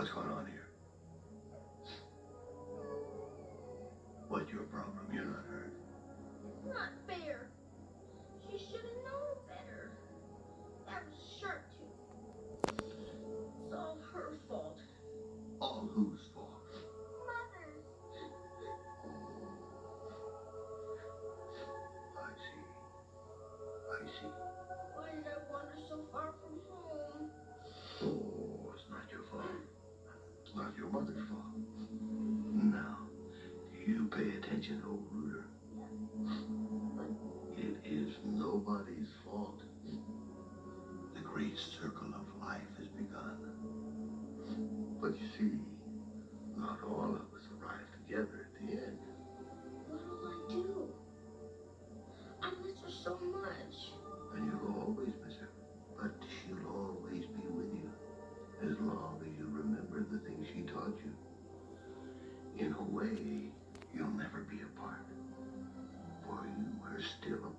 What's going on here? What's your problem? You're not hurt. not your mother's fault. Now, you pay attention, old Rooter. It is nobody's fault. The great circle of life has begun. But you see, not all of us. things she taught you. In a way, you'll never be apart, for you are still